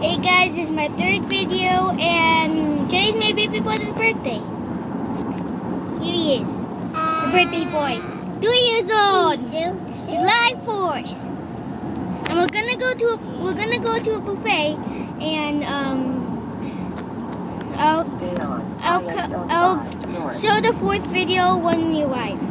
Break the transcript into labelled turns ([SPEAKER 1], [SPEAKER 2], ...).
[SPEAKER 1] Hey guys, this is my third video and today's my baby brother's birthday. Here he is. The birthday boy. Two years old. July 4th. And we're gonna go to a, we're gonna go to a buffet and um I'll I'll, I'll show the fourth video when we arrive.